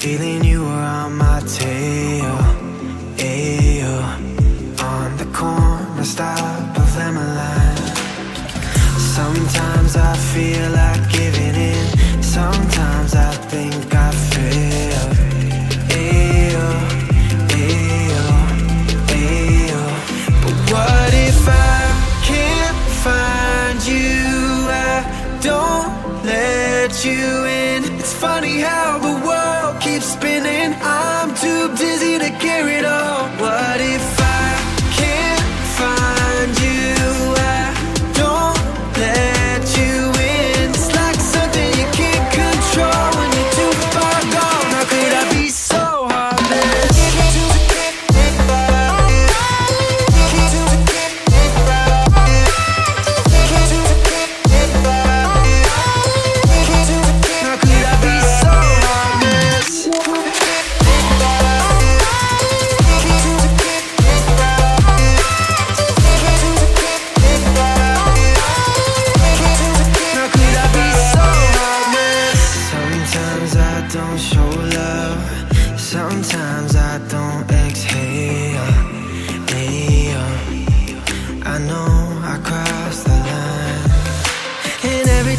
feeling you were on my tail. Ayo. On the corner stop of Lemon Line Sometimes I feel like giving in. Sometimes I think I failed Ayo, ayo, ayo. But what if I can't find you? I don't let you in. It's funny how the world keeps spinning. I'm too dizzy to care it all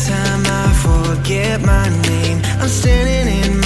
time I forget my name, I'm standing in